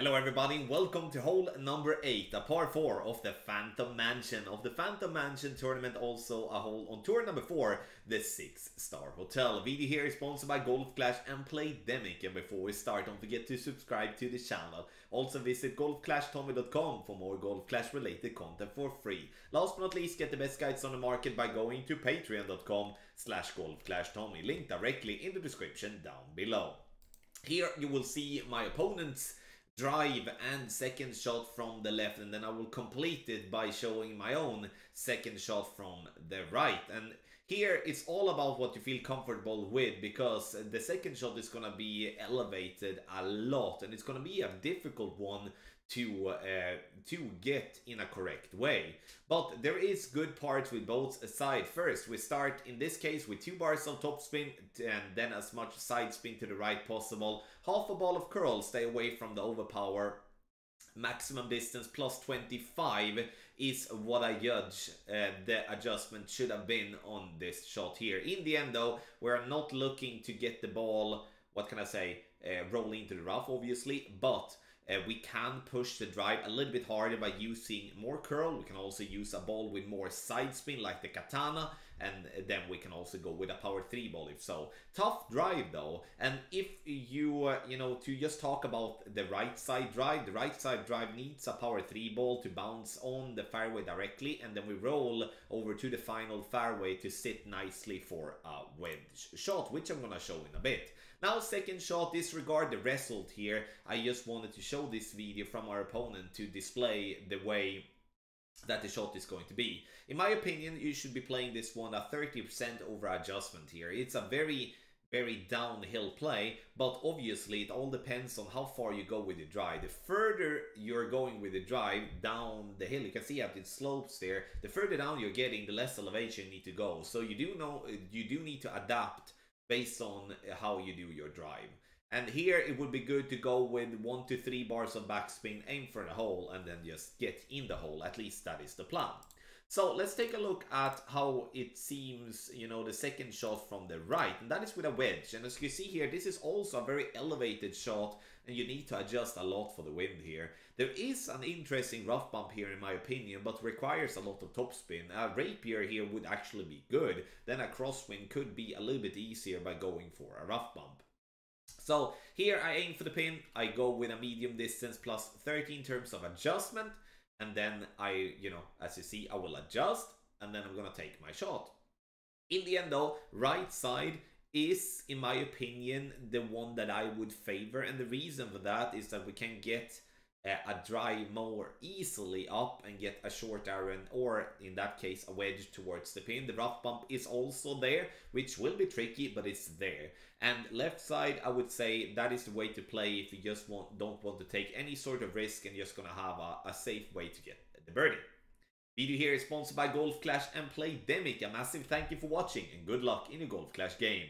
Hello everybody, welcome to hole number 8, a par 4 of the Phantom Mansion. Of the Phantom Mansion tournament, also a hole on tour number 4, the 6 Star Hotel. Video here is sponsored by Golf Clash and Playdemic. And before we start, don't forget to subscribe to the channel. Also visit golfclashtommy.com for more Golf Clash related content for free. Last but not least, get the best guides on the market by going to patreon.com slash golfclashtommy. Link directly in the description down below. Here you will see my opponent's drive and second shot from the left and then I will complete it by showing my own second shot from the right. And here it's all about what you feel comfortable with because the second shot is gonna be elevated a lot and it's gonna be a difficult one to uh, to get in a correct way. But there is good parts with both sides. First, we start in this case with two bars of topspin and then as much side spin to the right possible. Half a ball of curl, stay away from the overpower. Maximum distance plus 25 is what I judge uh, the adjustment should have been on this shot here. In the end though, we're not looking to get the ball, what can I say, uh, roll into the rough obviously, but uh, we can push the drive a little bit harder by using more curl. We can also use a ball with more side spin like the Katana. And then we can also go with a power 3 ball if so. Tough drive though. And if you, uh, you know, to just talk about the right side drive. The right side drive needs a power 3 ball to bounce on the fairway directly. And then we roll over to the final fairway to sit nicely for a wedge shot. Which I'm to show in a bit. Now second shot, disregard the result here. I just wanted to show this video from our opponent to display the way that the shot is going to be. In my opinion, you should be playing this one a 30% over adjustment here. It's a very very downhill play, but obviously it all depends on how far you go with the drive. The further you're going with the drive down the hill, you can see how it slopes there. The further down you're getting, the less elevation you need to go. So you do know you do need to adapt based on how you do your drive. And here it would be good to go with one to three bars of backspin, aim for the hole, and then just get in the hole. At least that is the plan. So let's take a look at how it seems, you know, the second shot from the right. And that is with a wedge. And as you see here, this is also a very elevated shot. And you need to adjust a lot for the wind here. There is an interesting rough bump here in my opinion, but requires a lot of topspin. A rapier here would actually be good. Then a crosswind could be a little bit easier by going for a rough bump. So here I aim for the pin. I go with a medium distance plus 30 in terms of adjustment and then I, you know, as you see, I will adjust and then I'm gonna take my shot. In the end though, right side is, in my opinion, the one that I would favor and the reason for that is that we can get a drive more easily up and get a short iron or in that case a wedge towards the pin. The rough bump is also there which will be tricky but it's there. And left side I would say that is the way to play if you just want don't want to take any sort of risk and just gonna have a, a safe way to get the birdie. Video here is sponsored by Golf Clash and Playdemic. A massive thank you for watching and good luck in your Golf Clash game.